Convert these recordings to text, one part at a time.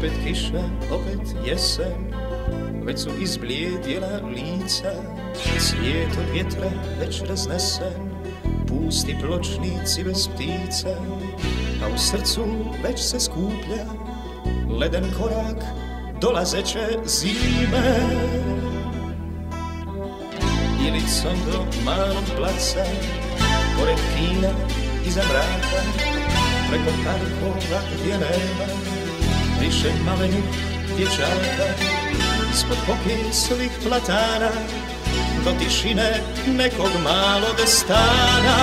Pored kiše opet jesen, već su izblijedjela lica, svijet od vjetra već raznesen, pusti pločnici bez ptica, a u srcu već se skuplja leden korak dolazeće zime. Ilicom do malog placa, pored kina iza mraka, preko parkova gdje nema više malenih dječaka, ispod pokislih platana, do tišine nekog malog stana.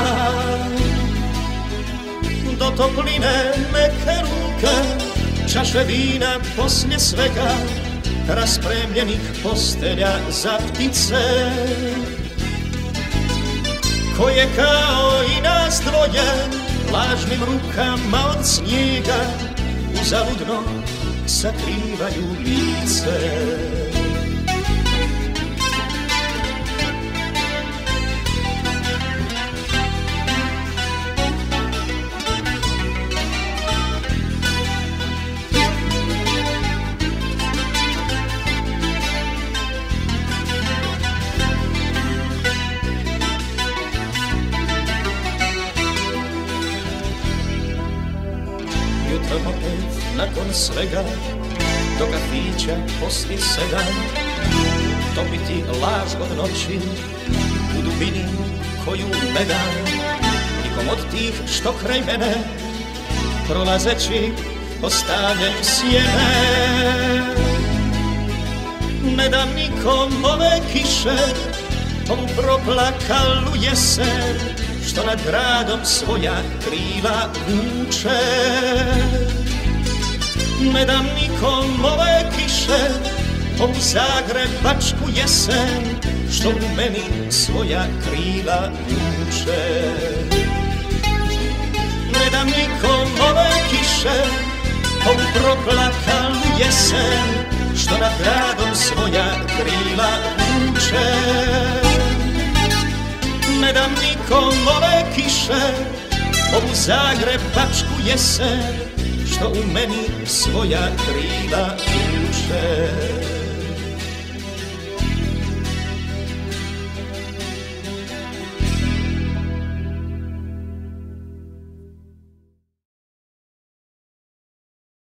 Do topline meke ruke, čaše vina poslije svega, raspremljenih postelja za ptice. Koje kao i nas dvoje, lažnim rukama od snijega, uzaludno sakrivaju lice. Jutro opet nakon svega Do kafića poslije sedam Topiti laž od noći U dubini koju ne dam Nikom od tih što kraj mene Prolazeći ostavljaju sjene. Ne dam nikom ove kiše Ovu proplakalu jesen Što nad gradom svoja kriva vuče Ne dam nikom ove kiše Ovu zagrebačku jesen Što u meni svoja kriva vuče Ne dam nikom ove kiše Ovu proplakalu jesen Što nad gradom svoja krila vuče Ovu zagrebačku jesen Što u meni svoja krila vuče